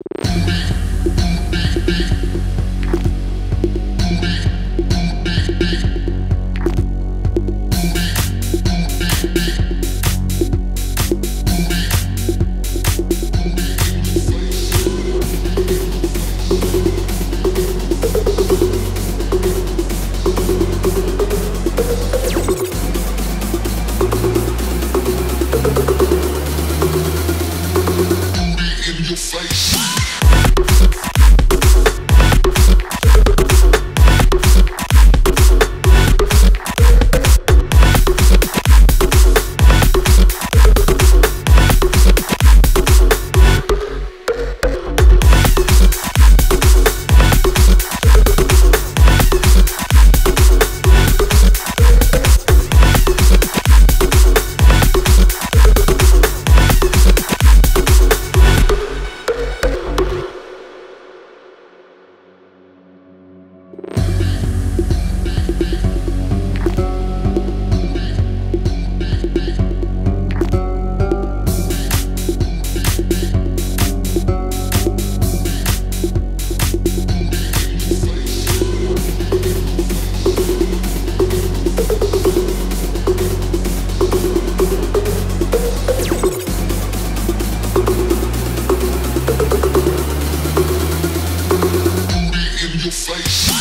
in your face.